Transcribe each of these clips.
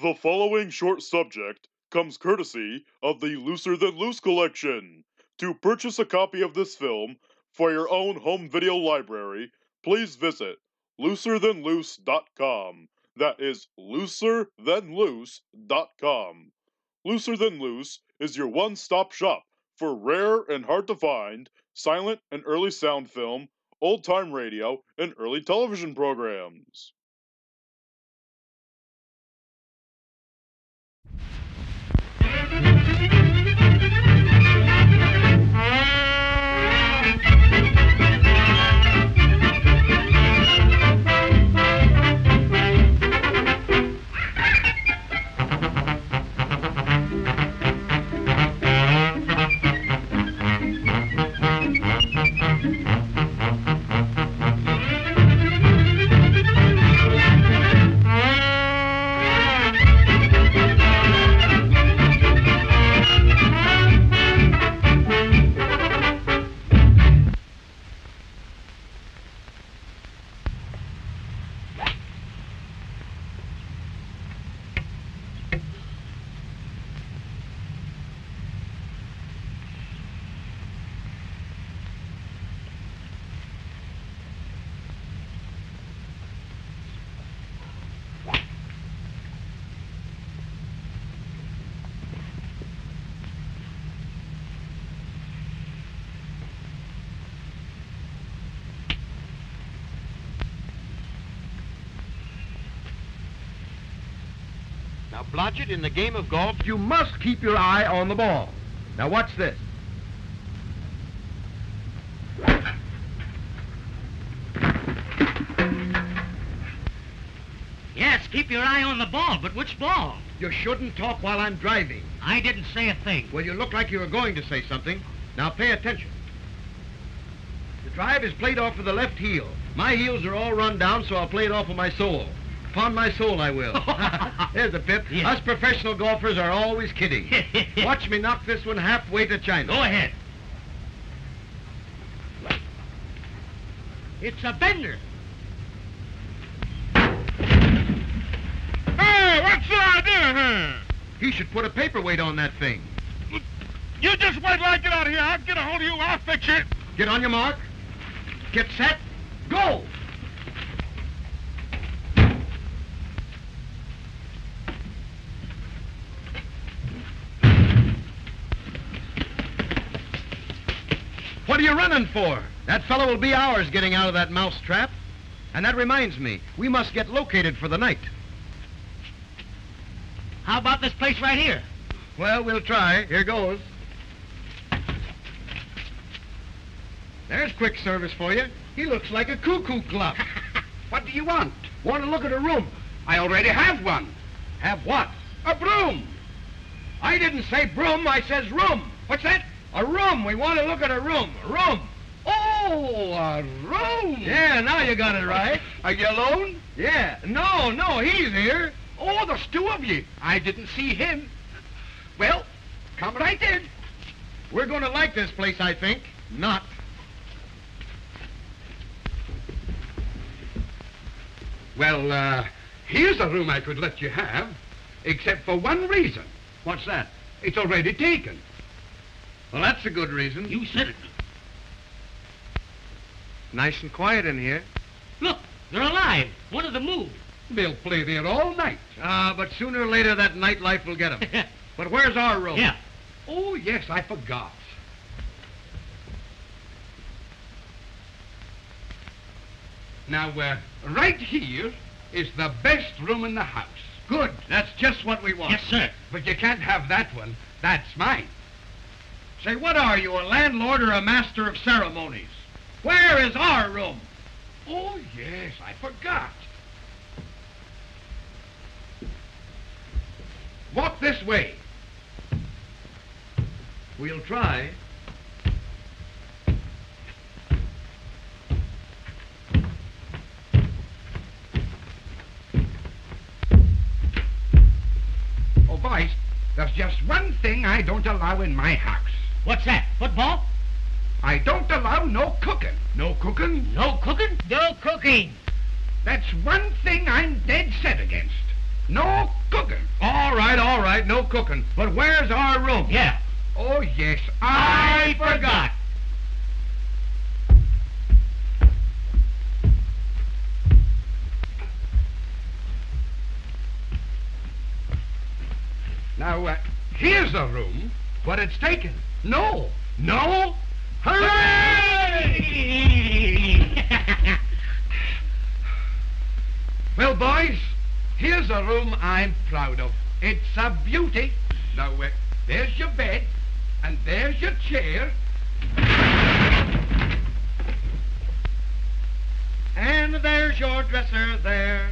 The following short subject comes courtesy of the Looser Than Loose collection. To purchase a copy of this film for your own home video library, please visit looserthanloose.com. That is looserthanloose.com. Looser Than Loose is your one stop shop for rare and hard to find silent and early sound film, old time radio, and early television programs. Now, Blodgett, in the game of golf, you must keep your eye on the ball. Now, watch this. Yes, keep your eye on the ball, but which ball? You shouldn't talk while I'm driving. I didn't say a thing. Well, you look like you were going to say something. Now, pay attention. The drive is played off with the left heel. My heels are all run down, so I'll play it off with my sole. Upon my soul, I will. There's a pip. Yeah. Us professional golfers are always kidding. Watch me knock this one halfway to China. Go ahead. It's a bender. Hey, what's the idea here? He should put a paperweight on that thing. You just wait till I get out of here. I'll get a hold of you. I'll fix it. Get on your mark. Get set. Go! What are you running for? That fellow will be ours getting out of that mouse trap. And that reminds me, we must get located for the night. How about this place right here? Well, we'll try. Here goes. There's quick service for you. He looks like a cuckoo clock. What do you want? Want to look at a room? I already have one. Have what? A broom. I didn't say broom, I says room. What's that? A room. We want to look at a room. A room. Oh, a room. Yeah, now you got it right. Are you alone? Yeah. No, no, he's here. Oh, there's two of you. I didn't see him. Well, come right in. We're going to like this place, I think. Not. Well, uh, here's a room I could let you have, except for one reason. What's that? It's already taken. Well, that's a good reason. You said it. Nice and quiet in here. Look, they're alive. One of them moved. They'll play there all night. Ah, but sooner or later that nightlife will get 'em. but where's our room? yeah. Oh, yes, I forgot. Now, uh, right here is the best room in the house. Good. That's just what we want. Yes, sir. But you can't have that one. That's mine. Say, what are you, a landlord or a master of ceremonies? Where is our room? Oh, yes, I forgot. Walk this way. We'll try. Oh, boys, there's just one thing I don't allow in my house. What's that? Football? I don't allow no cooking. No cooking? No cooking? No cooking. That's one thing I'm dead set against. No cooking. All right, all right, no cooking. But where's our room? Yeah. Oh, yes, I forgot. Now, uh, here's a room, but it's taken. No, no. Hooray! Well, boys, here's a room I'm proud of. It's a beauty. Now, uh, there's your bed, and there's your chair. And there's your dresser there.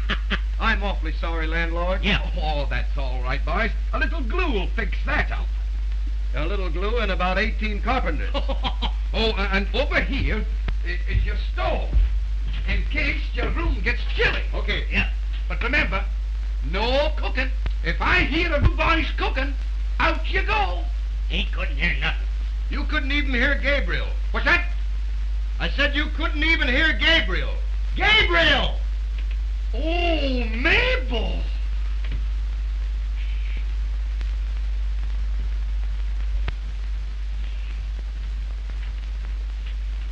I'm awfully sorry, landlord. Yeah. Oh, that's all right, boys. A little glue will fix that up. A little glue and about 18 carpenters. Oh, and over here is your stove, in case your room gets chilly. Okay. yeah. But remember, no cooking. If I hear you boys cooking, out you go. He couldn't hear nothing. You couldn't even hear Gabriel. What's that? I said you couldn't even hear Gabriel. Gabriel! Oh, Mabel.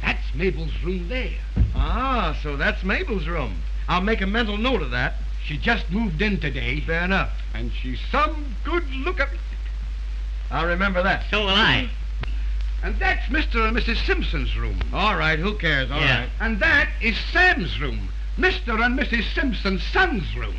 That's Mabel's room there. Ah, so that's Mabel's room. I'll make a mental note of that. She just moved in today, Fair enough. and she's some good looker. I'll remember that. So will I. And that's Mr. and Mrs. Simpson's room. All right, who cares? All right. Yeah. And that is Sam's room. Mr. and Mrs. Simpson's son's room.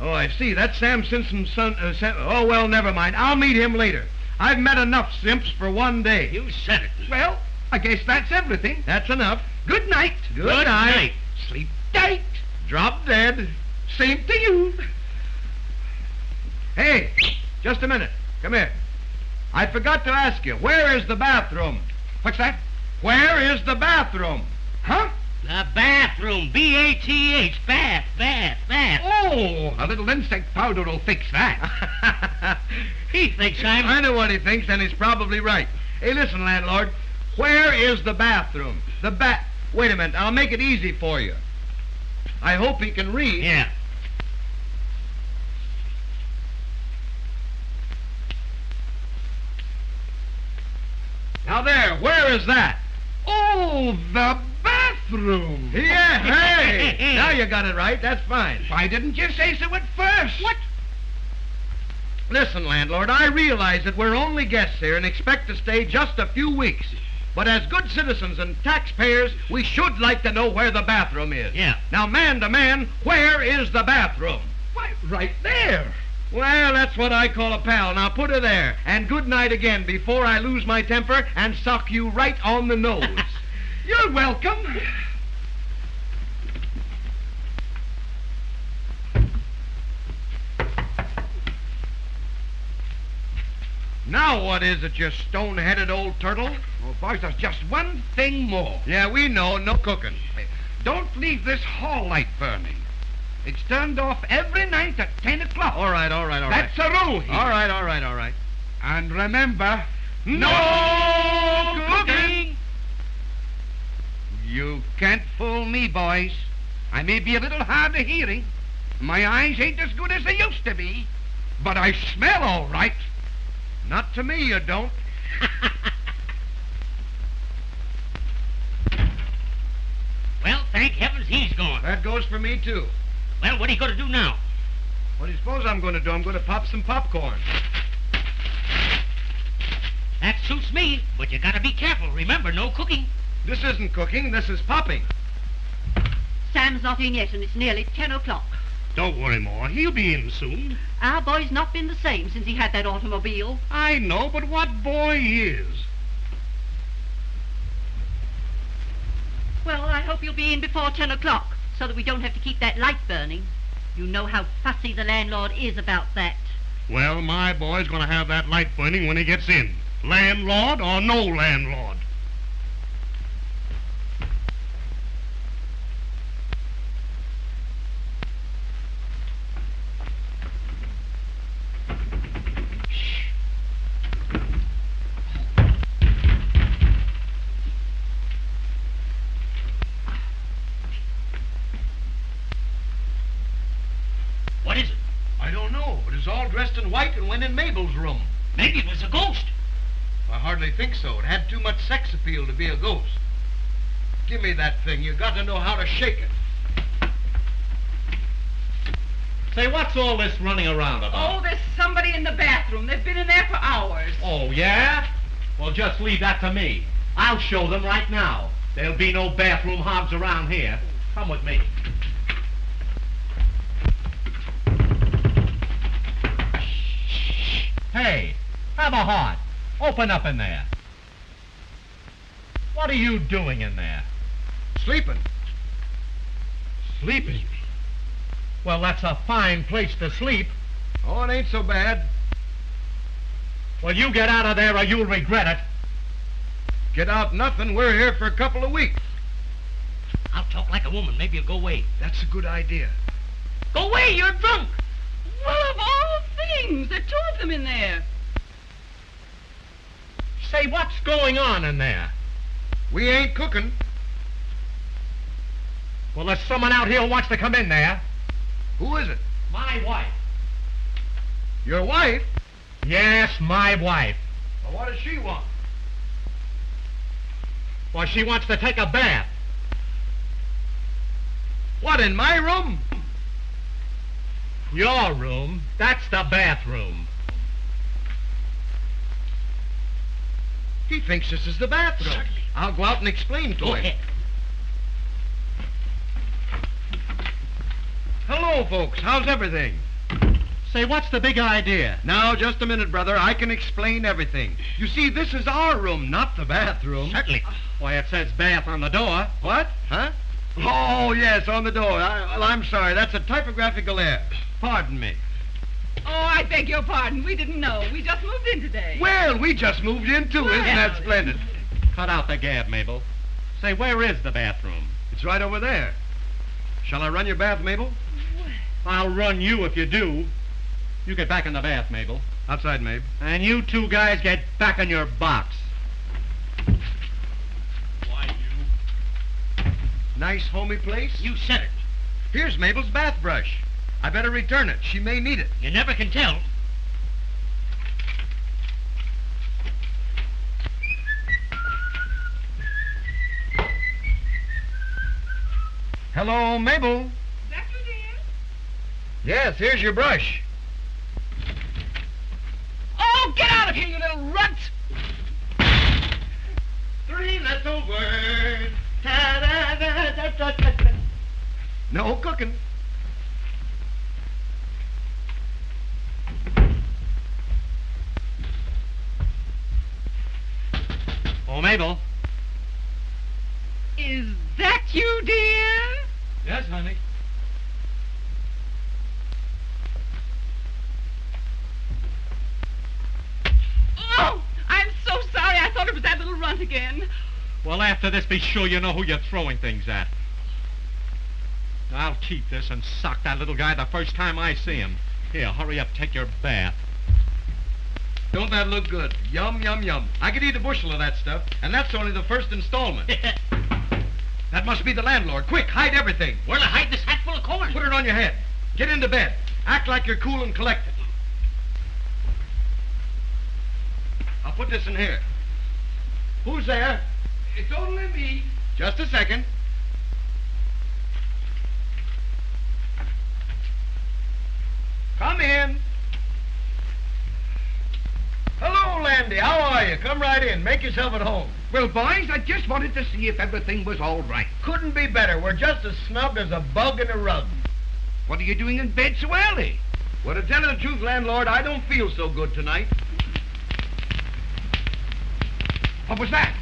Oh, I see. That's Sam Simpson's son. Uh, Sam, oh, well, never mind. I'll meet him later. I've met enough simps for one day. You said it. Well, I guess that's everything. That's enough. Good night. Good, night. Sleep tight. Drop dead. Same to you. Hey, just a minute. Come here. I forgot to ask you, where is the bathroom? What's that? Where is the bathroom? Huh? The bathroom. B-A-T-H. Bath, bath, bath. Oh, a little insect powder will fix that. He thinks I'm... I know what he thinks, and he's probably right. Hey, listen, landlord. Where is the bathroom? The bat. Wait a minute. I'll make it easy for you. I hope he can read. Yeah. Now there, where is that? oh, the bathroom. Yeah, hey! now you got it right. That's fine. Why didn't you say so at first? What? Listen, landlord, I realize that we're only guests here and expect to stay just a few weeks. But as good citizens and taxpayers, we should like to know where the bathroom is. Yeah. Now, man to man, where is the bathroom? Why, right there. Well, that's what I call a pal. Now put her there. And good night again before I lose my temper and sock you right on the nose. You're welcome. Now what is it, you stone-headed old turtle? Oh, boys, there's just one thing more. Yeah, we know. No cooking. Don't leave this hall light burning. It's turned off every night at 10 o'clock. All right, all right, all right. That's a rule here. All right, all right, all right. And remember, No cooking. You can't fool me, boys. I may be a little hard of hearing. My eyes ain't as good as they used to be. But I smell all right. Not to me, you don't. Well, thank heavens he's gone. That goes for me, too. Well, what are you going to do now? What do you suppose I'm going to do? I'm going to pop some popcorn. That suits me, but you got to be careful. Remember, no cooking. This isn't cooking, this is popping. Sam's not in yet, and it's nearly ten o'clock. Don't worry, Ma. He'll be in soon. Our boy's not been the same since he had that automobile. I know, but what boy is? Well, I hope you'll be in before ten o'clock, so that we don't have to keep that light burning. You know how fussy the landlord is about that. Well, my boy's going to have that light burning when he gets in. Landlord or no landlord. Think so. It had too much sex appeal to be a ghost. Give me that thing. You got to know how to shake it. Say, what's all this running around about? Oh, there's somebody in the bathroom. They've been in there for hours. Oh, yeah? Well, just leave that to me. I'll show them right now. There'll be no bathroom hogs around here. Come with me. Hey, have a heart. Open up in there. What are you doing in there? Sleeping. Sleeping. Well, that's a fine place to sleep. Oh, it ain't so bad. Well, you get out of there or you'll regret it. Get out nothing. We're here for a couple of weeks. I'll talk like a woman. Maybe you'll go away. That's a good idea. Go away, you're drunk. Well, of all things, there are two of them in there. Say, what's going on in there? We ain't cooking. Well, there's someone out here who wants to come in there. Who is it? My wife. Your wife? Yes, my wife. Well, what does she want? Well, she wants to take a bath. What, in my room? Your room. That's the bathroom. He thinks this is the bathroom. Certainly. I'll go out and explain to Go him. ahead. Hello, folks. How's everything? Say, what's the big idea? Now, just a minute, brother. I can explain everything. You see, this is our room, not the bathroom. Certainly. Why, it says bath on the door. What? Huh? Oh, yes, on the door. I, well, I'm sorry. That's a typographical error. Pardon me. Oh, I beg your pardon. We didn't know. We just moved in today. Well, we just moved in, too. Isn't that splendid? Cut out the gab, Mabel. Say, where is the bathroom? It's right over there. Shall I run your bath, Mabel? I'll run you if you do. You get back in the bath, Mabel. Outside, Mabe. And you two guys get back in your box. Why, you... Nice, homey place. You said it. Here's Mabel's bath brush. I better return it. She may need it. You never can tell. Hello, Mabel. Is that you, dear? Yes, here's your brush. Oh, get out of here, you little runt! Three little words. No cooking. Oh, Mabel. Is that you, dear? Yes, honey. Oh, I'm so sorry. I thought it was that little runt again. Well, after this, be sure you know who you're throwing things at. I'll keep this and sock that little guy the first time I see him. Here, hurry up, take your bath. Don't that look good? Yum, yum, yum. I could eat a bushel of that stuff, and that's only the first installment. that must be the landlord. Quick, hide everything. Where'll I hide this hat full of corn? Put it on your head. Get into bed. Act like you're cool and collected. I'll put this in here. Who's there? It's only me. Just a second. Come in. Landy. How are you? Come right in. Make yourself at home. Well, boys, I just wanted to see if everything was all right. Couldn't be better. We're just as snubbed as a bug in a rug. What are you doing in bed so early? Well, to tell you the truth, landlord, I don't feel so good tonight. What was that?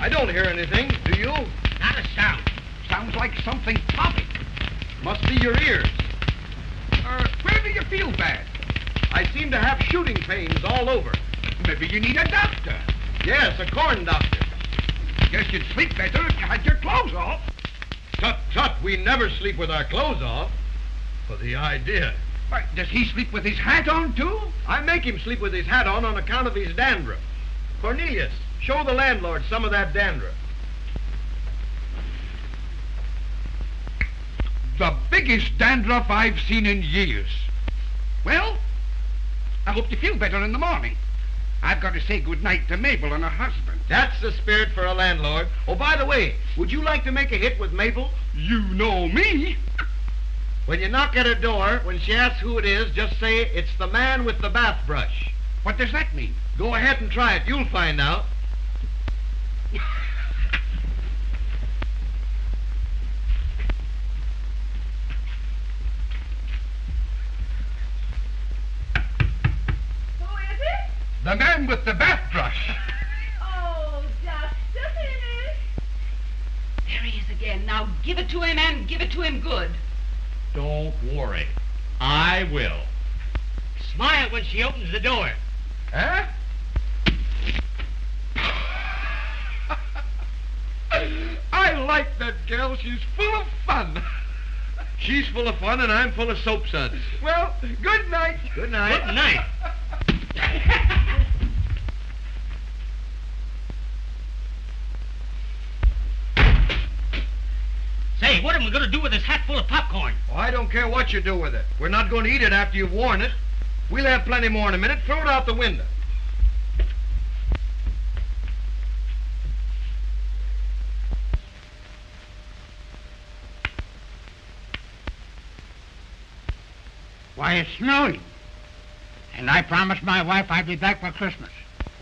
I don't hear anything. Do you? Not a sound. Sounds like something popping. Must be your ears. Uh, where do you feel bad? I seem to have shooting pains all over. Maybe you need a doctor. Yes, a corn doctor. Guess you'd sleep better if you had your clothes off. Tut, tut, we never sleep with our clothes off. For the idea. Why, does he sleep with his hat on, too? I make him sleep with his hat on on account of his dandruff. Cornelius, show the landlord some of that dandruff. The biggest dandruff I've seen in years. Well, I hope you feel better in the morning. I've got to say good night to Mabel and her husband. That's the spirit for a landlord. Oh, by the way, would you like to make a hit with Mabel? You know me. When you knock at her door, when she asks who it is, just say it's the man with the bath brush. What does that mean? Go ahead and try it. You'll find out. The man with the bath brush. Oh, just a minute. There he is again. Now give it to him and give it to him good. Don't worry. I will. Smile when she opens the door. Huh? I like that girl. She's full of fun. She's full of fun and I'm full of soap suds. Well, good night. Good night. Good night. going to do with this hat full of popcorn? Oh, I don't care what you do with it. We're not going to eat it after you've worn it. We'll have plenty more in a minute. Throw it out the window. Why, it's snowing. And I promised my wife I'd be back for Christmas.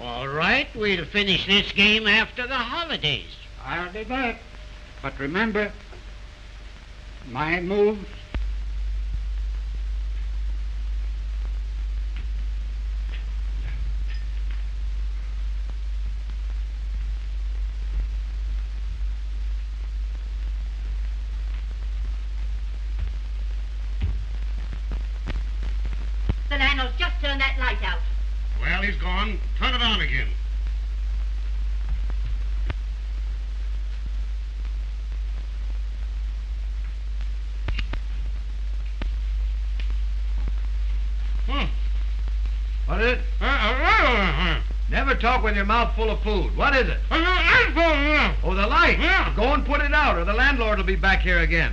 All right, we'll finish this game after the holidays. I'll be back. But remember, my moves The landlord's just turned that light out. Well, he's gone. Turn it on again. Hmm. What is it? Uh, Never talk with your mouth full of food. What is it? Oh, the light. Yeah. Go and put it out, or the landlord will be back here again.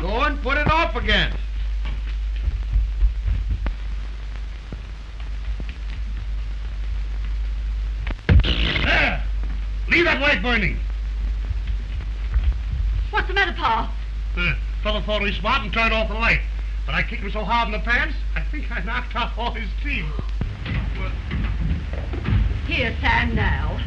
Go and put it off again. There. Leave that light burning. What's the matter, Pa? The fellow thought he was smart and turned off the light. But I kicked him so hard in the pants, I think I knocked off all his teeth. Well, Here, Sam, now.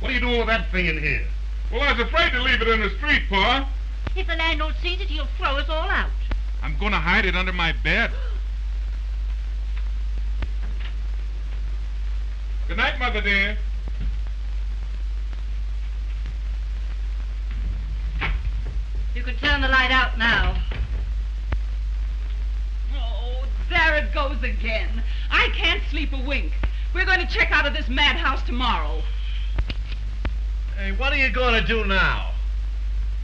what are you doing with that thing in here? Well, I was afraid to leave it in the street, Pa. If the landlord sees it, he'll throw us all out. I'm going to hide it under my bed. Good night, Mother dear. You can turn the light out now. Oh, there it goes again. I can't sleep a wink. We're going to check out of this madhouse tomorrow. Hey, what are you going to do now?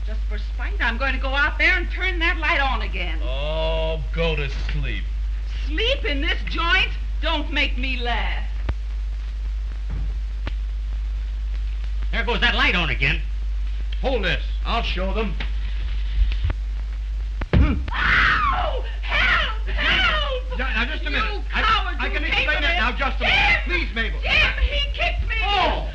Just for spite, I'm going to go out there and turn that light on again. Oh, go to sleep. Sleep in this joint? Don't make me laugh. There goes that light on again. Hold this. I'll show them. Hmm. Ow! Help! Help! Now, now, just a minute. You I- coward! I you can explain that now, just a Jim! minute. Please, Mabel. Jim, he kicked me! Oh!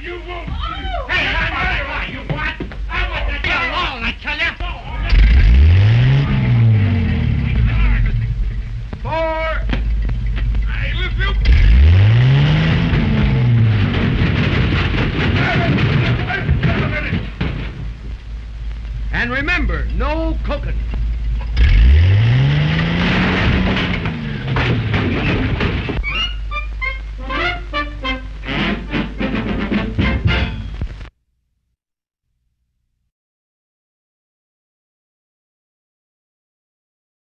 You won't